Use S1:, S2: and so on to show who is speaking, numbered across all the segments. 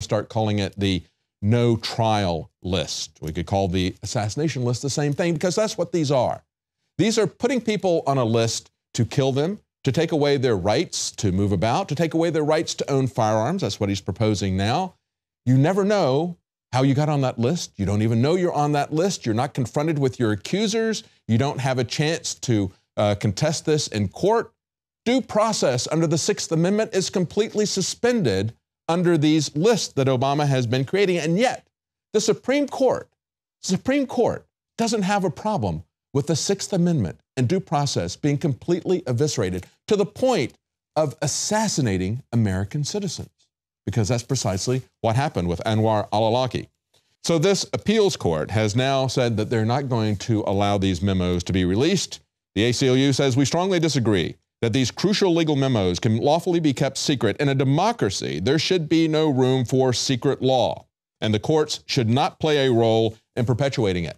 S1: start calling it the no trial list. We could call the assassination list the same thing because that's what these are. These are putting people on a list to kill them, to take away their rights to move about, to take away their rights to own firearms. That's what he's proposing now. You never know how you got on that list. You don't even know you're on that list. You're not confronted with your accusers. You don't have a chance to uh, contest this in court. Due process under the Sixth Amendment is completely suspended under these lists that Obama has been creating. And yet, the Supreme Court, Supreme Court doesn't have a problem with the Sixth Amendment and due process being completely eviscerated to the point of assassinating American citizens, because that's precisely what happened with Anwar al Awlaki. So, this appeals court has now said that they're not going to allow these memos to be released. The ACLU says we strongly disagree that these crucial legal memos can lawfully be kept secret. In a democracy, there should be no room for secret law, and the courts should not play a role in perpetuating it.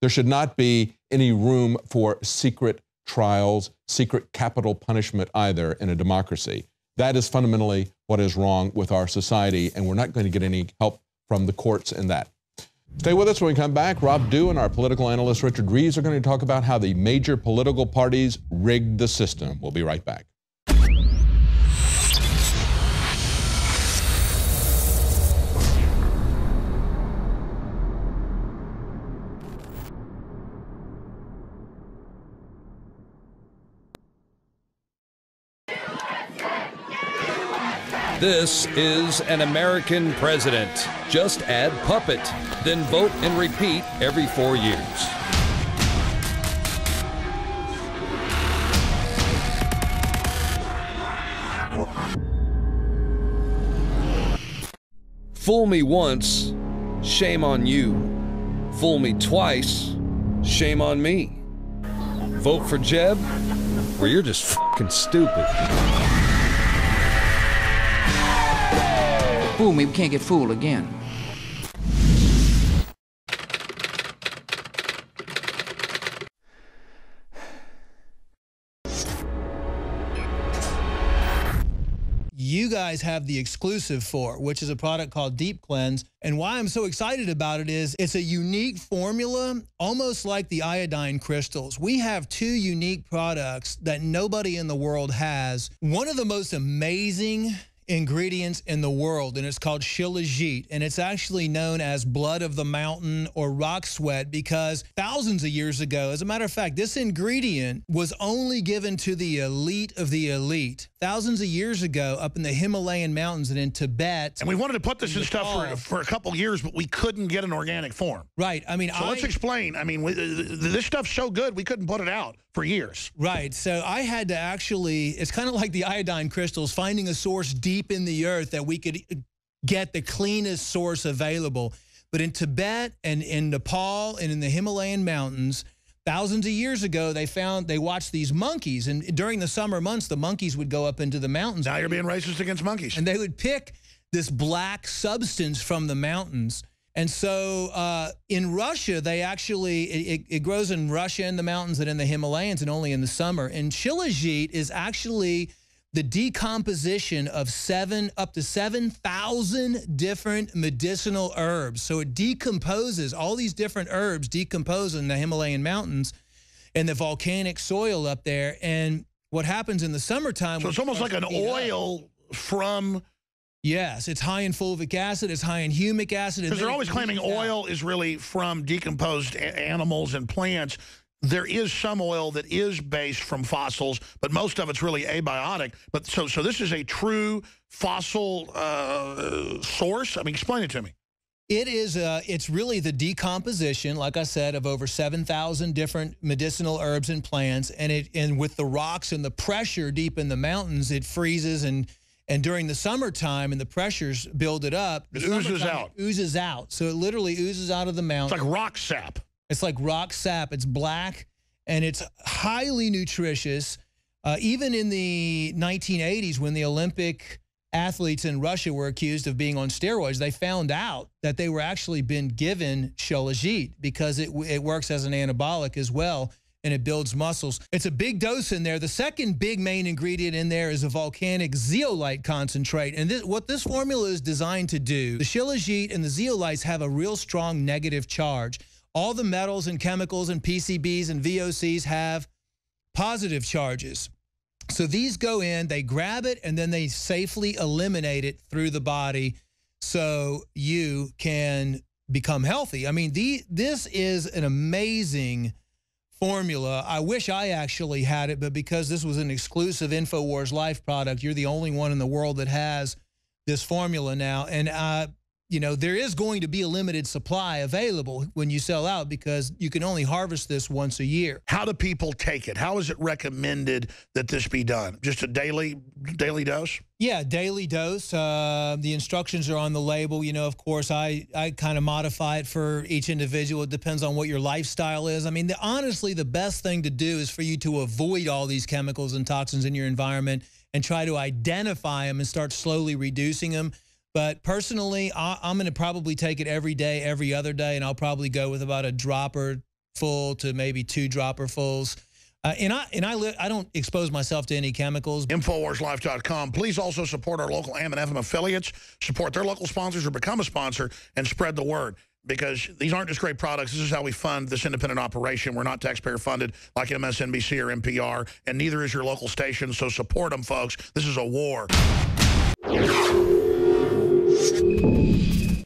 S1: There should not be any room for secret trials, secret capital punishment either in a democracy. That is fundamentally what is wrong with our society, and we're not going to get any help from the courts in that. Stay with us when we come back. Rob Dew and our political analyst Richard Reeves are going to talk about how the major political parties rigged the system. We'll be right back.
S2: This is an American president. Just add puppet, then vote and repeat every four years. Fool me once, shame on you. Fool me twice, shame on me. Vote for Jeb, or you're just fucking stupid.
S3: Fool me, we can't get fooled again.
S4: you guys have the exclusive for, which is a product called Deep Cleanse. And why I'm so excited about it is it's a unique formula, almost like the iodine crystals. We have two unique products that nobody in the world has. One of the most amazing ingredients in the world, and it's called shilajit, and it's actually known as blood of the mountain or rock sweat because thousands of years ago, as a matter of fact, this ingredient was only given to the elite of the elite. Thousands of years ago, up in the Himalayan mountains and in Tibet.
S5: And we wanted to put this in stuff for, for a couple years, but we couldn't get an organic form.
S4: Right. I mean,
S5: so
S4: I,
S5: let's explain. I mean, we, this stuff's so good, we couldn't put it out for years.
S4: Right. So I had to actually, it's kind of like the iodine crystals, finding a source deep in the earth that we could get the cleanest source available. But in Tibet and in Nepal and in the Himalayan mountains, thousands of years ago, they found, they watched these monkeys. And during the summer months, the monkeys would go up into the mountains.
S5: Now you're being racist against monkeys.
S4: And they would pick this black substance from the mountains and so uh, in Russia, they actually, it, it, grows in Russia in the mountains and in the Himalayas and only in the summer. And shilajit is actually the decomposition of seven, up to 7,000 different medicinal herbs. So it decomposes, all these different herbs decompose in the Himalayan mountains and the volcanic soil up there. And what happens in the summertime...
S5: So it's almost like an oil up, from
S4: Yes, it's high in fulvic acid, it's high in humic acid.
S5: Because they're always claiming oil is really from decomposed animals and plants. There is some oil that is based from fossils, but most of it's really abiotic. But so, so this is a true fossil uh, source? I mean, explain it to me.
S4: It is, uh, it's really the decomposition, like I said, of over 7,000 different medicinal herbs and plants. And it, and with the rocks and the pressure deep in the mountains, it freezes and and during the summertime and the pressures build it up,
S5: it oozes out.
S4: It oozes out. So it literally oozes out of the mountain.
S5: It's like rock sap.
S4: It's like rock sap. It's black and it's highly nutritious. Uh, even in the 1980s, when the Olympic athletes in Russia were accused of being on steroids, they found out that they were actually been given Shilajit because it, it works as an anabolic as well and it builds muscles. It's a big dose in there. The second big main ingredient in there is a volcanic zeolite concentrate. And this, what this formula is designed to do, the shilajit and the zeolites have a real strong negative charge. All the metals and chemicals and PCBs and VOCs have positive charges. So these go in, they grab it, and then they safely eliminate it through the body so you can become healthy. I mean, the, this is an amazing formula. I wish I actually had it, but because this was an exclusive InfoWars Life product, you're the only one in the world that has this formula now. And uh, you know, there is going to be a limited supply available when you sell out because you can only harvest this once a year.
S5: How do people take it? How is it recommended that this be done? Just a daily daily dose?
S4: Yeah, daily dose. Uh, the instructions are on the label. You know, of course, I, I kind of modify it for each individual. It depends on what your lifestyle is. I mean, the, honestly, the best thing to do is for you to avoid all these chemicals and toxins in your environment and try to identify them and start slowly reducing them but personally, I, am going to probably take it every day, every other day, and I'll probably go with about a dropper full to maybe two dropper fulls. Uh, and I and I I don't expose myself to any chemicals.
S5: Infowarslife.com. Please also support our local AM and FM affiliates, support their local sponsors or become a sponsor, and spread the word. Because these aren't just great products. This is how we fund this independent operation. We're not taxpayer funded like MSNBC or NPR, and neither is your local station. So support them, folks. This is a war.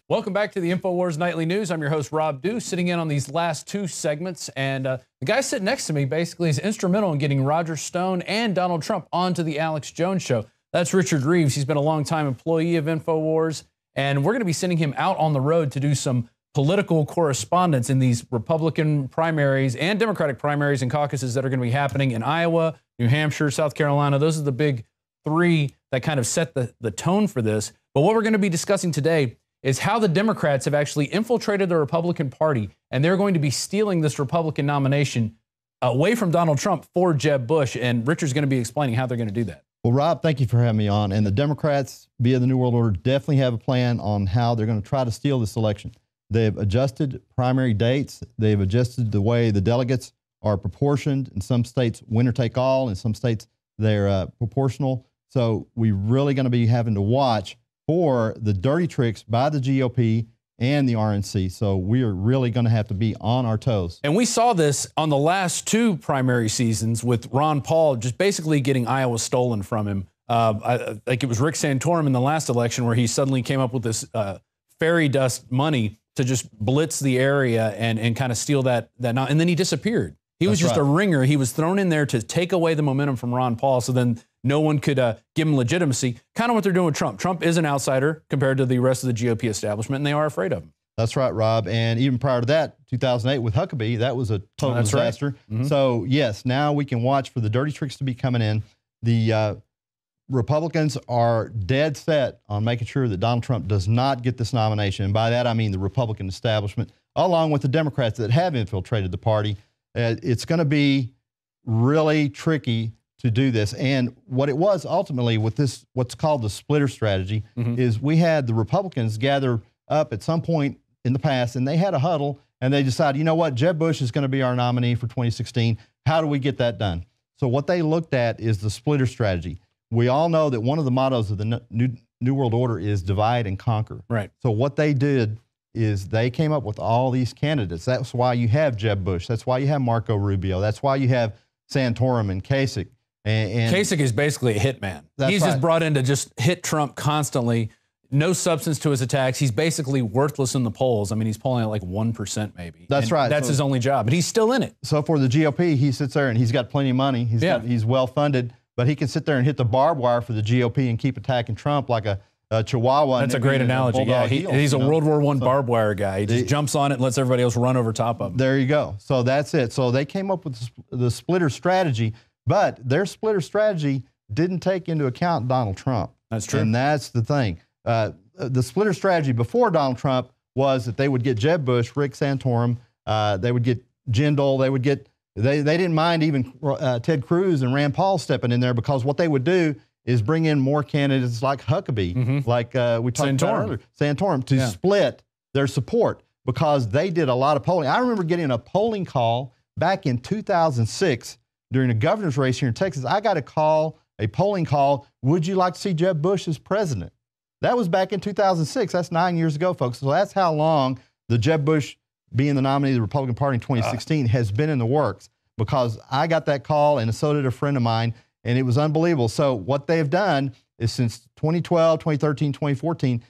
S3: Welcome back to the InfoWars Nightly News. I'm your host, Rob Dew, sitting in on these last two segments. And uh, the guy sitting next to me basically is instrumental in getting Roger Stone and Donald Trump onto the Alex Jones show. That's Richard Reeves. He's been a long-time employee of InfoWars. And we're going to be sending him out on the road to do some political correspondence in these Republican primaries and Democratic primaries and caucuses that are going to be happening in Iowa, New Hampshire, South Carolina. Those are the big three that kind of set the, the tone for this. But what we're going to be discussing today is how the Democrats have actually infiltrated the Republican Party, and they're going to be stealing this Republican nomination away from Donald Trump for Jeb Bush. And Richard's going to be explaining how they're going to do that.
S6: Well, Rob, thank you for having me on. And the Democrats, via the New World Order, definitely have a plan on how they're going to try to steal this election. They've adjusted primary dates. They've adjusted the way the delegates are proportioned. In some states, winner take all. In some states, they're uh, proportional. So we're really going to be having to watch for the dirty tricks by the GOP and the RNC. So we are really going to have to be on our toes.
S3: And we saw this on the last two primary seasons with Ron Paul just basically getting Iowa stolen from him. Uh, I, think it was Rick Santorum in the last election where he suddenly came up with this uh, fairy dust money to just blitz the area and, and kind of steal that that and then he disappeared. He was just right. a ringer. He was thrown in there to take away the momentum from Ron Paul. So then no one could uh, give him legitimacy. Kind of what they're doing with Trump. Trump is an outsider compared to the rest of the GOP establishment, and they are afraid of him.
S6: That's right, Rob. And even prior to that, 2008 with Huckabee, that was a total disaster. Right. Mm-hmm. So, yes, now we can watch for the dirty tricks to be coming in. The uh, Republicans are dead set on making sure that Donald Trump does not get this nomination. And by that, I mean the Republican establishment, along with the Democrats that have infiltrated the party. Uh, it's going to be really tricky to do this. And what it was ultimately with this, what's called the splitter strategy, mm-hmm. is we had the Republicans gather up at some point in the past and they had a huddle and they decided, you know what, Jeb Bush is going to be our nominee for 2016. How do we get that done? So what they looked at is the splitter strategy. We all know that one of the mottos of the New, New World Order is divide and conquer.
S3: Right.
S6: So what they did is they came up with all these candidates. That's why you have Jeb Bush. That's why you have Marco Rubio. That's why you have Santorum and Kasich.
S3: And, and Kasich is basically a hitman. He's right. just brought in to just hit Trump constantly. No substance to his attacks. He's basically worthless in the polls. I mean, he's polling at like 1% maybe.
S6: That's
S3: and
S6: right.
S3: That's so, his only job, but he's still in it.
S6: So for the GOP, he sits there and he's got plenty of money. He's, yeah. got, he's well funded, but he can sit there and hit the barbed wire for the GOP and keep attacking Trump like a, a chihuahua.
S3: That's a great analogy. Yeah, he, heels, he's a know? World War One so, barbed wire guy. He just jumps on it and lets everybody else run over top of him.
S6: There you go. So that's it. So they came up with the splitter strategy but their splitter strategy didn't take into account Donald Trump.
S3: That's true.
S6: And that's the thing. Uh, the splitter strategy before Donald Trump was that they would get Jeb Bush, Rick Santorum, uh, they would get Jindal, they would get, they, they didn't mind even uh, Ted Cruz and Rand Paul stepping in there because what they would do is bring in more candidates like Huckabee, mm-hmm. like uh, we talked Santorum. about earlier, Santorum, to yeah. split their support because they did a lot of polling. I remember getting a polling call back in 2006 during a governor's race here in Texas, I got a call, a polling call. Would you like to see Jeb Bush as president? That was back in 2006. That's nine years ago, folks. So that's how long the Jeb Bush being the nominee of the Republican Party in 2016 uh. has been in the works because I got that call and so did a friend of mine, and it was unbelievable. So what they've done is since 2012, 2013, 2014,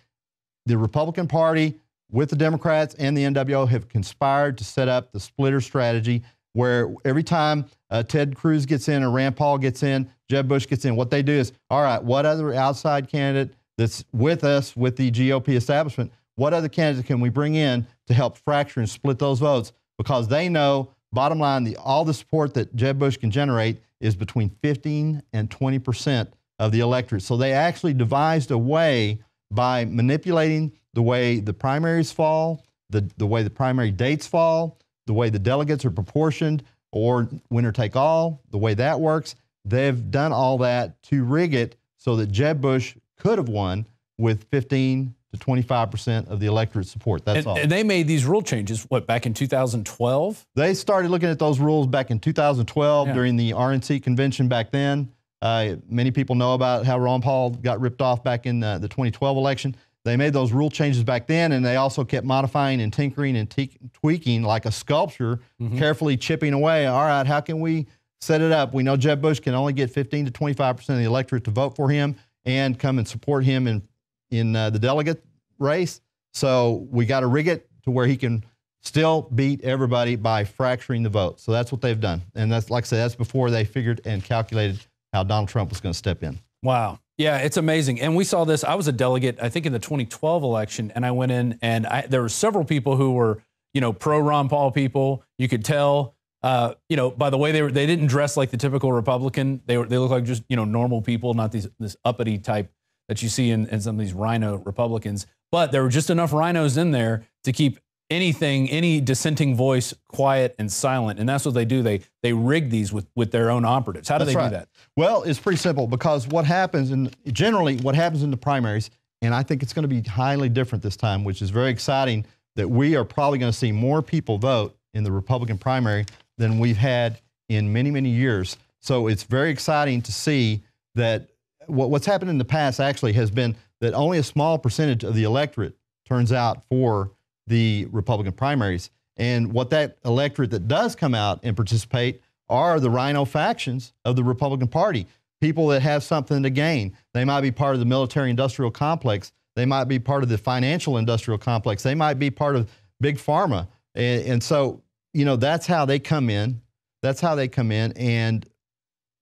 S6: the Republican Party with the Democrats and the NWO have conspired to set up the splitter strategy where every time uh, Ted Cruz gets in or Rand Paul gets in, Jeb Bush gets in, what they do is, all right, what other outside candidate that's with us with the GOP establishment, what other candidate can we bring in to help fracture and split those votes? Because they know, bottom line, the, all the support that Jeb Bush can generate is between 15 and 20 percent of the electorate. So they actually devised a way by manipulating the way the primaries fall, the, the way the primary dates fall, the way the delegates are proportioned, or winner take all, the way that works. They've done all that to rig it so that Jeb Bush could have won with 15 to 25% of the electorate support. That's
S3: and,
S6: all.
S3: And they made these rule changes, what, back in 2012?
S6: They started looking at those rules back in 2012 yeah. during the RNC convention back then. Uh, many people know about how Ron Paul got ripped off back in uh, the 2012 election. They made those rule changes back then, and they also kept modifying and tinkering and te- tweaking like a sculpture, mm-hmm. carefully chipping away. All right, how can we set it up? We know Jeb Bush can only get 15 to 25 percent of the electorate to vote for him and come and support him in in uh, the delegate race. So we got to rig it to where he can still beat everybody by fracturing the vote. So that's what they've done, and that's like I said, that's before they figured and calculated how Donald Trump was going to step in.
S3: Wow. Yeah, it's amazing. And we saw this. I was a delegate, I think, in the 2012 election, and I went in, and I, there were several people who were, you know, pro Ron Paul people. You could tell, uh, you know, by the way they were, they didn't dress like the typical Republican. They were, they look like just, you know, normal people, not these this uppity type that you see in, in some of these RINO Republicans. But there were just enough RINOs in there to keep anything, any dissenting voice quiet and silent. And that's what they do. They they rig these with, with their own operatives. How do
S6: that's
S3: they
S6: right.
S3: do that?
S6: Well, it's pretty simple because what happens in generally what happens in the primaries, and I think it's going to be highly different this time, which is very exciting that we are probably going to see more people vote in the Republican primary than we've had in many, many years. So it's very exciting to see that what, what's happened in the past actually has been that only a small percentage of the electorate turns out for the Republican primaries. And what that electorate that does come out and participate are the RINO factions of the Republican Party. People that have something to gain. They might be part of the military industrial complex. They might be part of the financial industrial complex. They might be part of big pharma. And, and so, you know, that's how they come in. That's how they come in and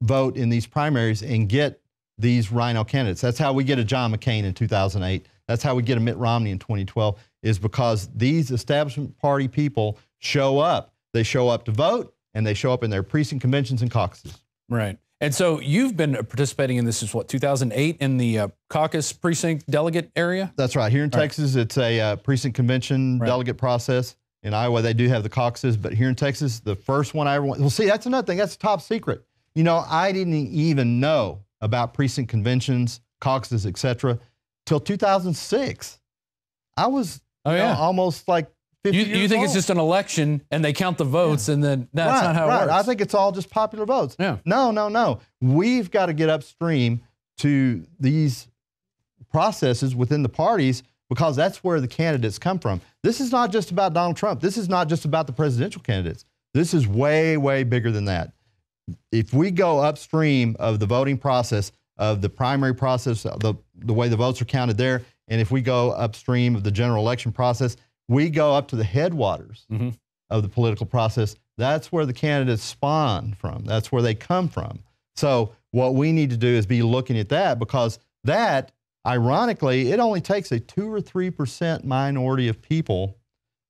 S6: vote in these primaries and get these RINO candidates. That's how we get a John McCain in 2008. That's how we get a Mitt Romney in 2012 is because these establishment party people show up. They show up to vote and they show up in their precinct conventions and caucuses.
S3: Right. And so you've been participating in this is what 2008 in the uh, caucus precinct delegate area.
S6: That's right. Here in Texas, it's a uh, precinct convention right. delegate process. In Iowa, they do have the caucuses, but here in Texas, the first one I ever went. Well, see, that's another thing. That's top secret. You know, I didn't even know about precinct conventions, caucuses, etc., till 2006. I was oh, yeah. Know, almost like
S3: you, you, think old. it's just an election and they count the votes yeah. and then that's
S6: right,
S3: not how it
S6: right.
S3: works.
S6: I think it's all just popular votes.
S3: Yeah.
S6: No, no, no. We've got to get upstream to these processes within the parties because that's where the candidates come from. This is not just about Donald Trump. This is not just about the presidential candidates. This is way, way bigger than that. If we go upstream of the voting process, of the primary process, the, the way the votes are counted there, and if we go upstream of the general election process, we go up to the headwaters mm-hmm. of the political process. That's where the candidates spawn from. That's where they come from. So what we need to do is be looking at that because that, ironically, it only takes a two or three percent minority of people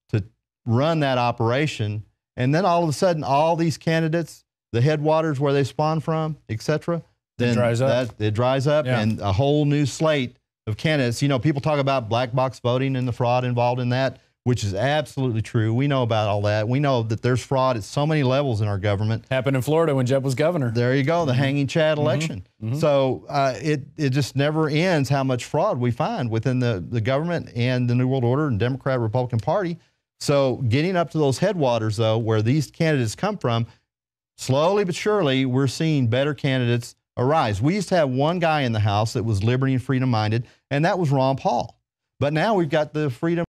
S6: to run that operation, and then all of a sudden, all these candidates, the headwaters where they spawn from, etc., then
S3: it dries up.
S6: That, it dries up, yeah. and a whole new slate of candidates. You know, people talk about black box voting and the fraud involved in that, which is absolutely true. We know about all that. We know that there's fraud at so many levels in our government.
S3: Happened in Florida when Jeb was governor.
S6: There you go, the mm-hmm. hanging Chad mm-hmm. election. Mm-hmm. So uh, it it just never ends how much fraud we find within the, the government and the New World Order and Democrat Republican Party. So getting up to those headwaters, though, where these candidates come from, slowly but surely, we're seeing better candidates arise. We used to have one guy in the House that was liberty and freedom minded, and that was Ron Paul. But now we've got the freedom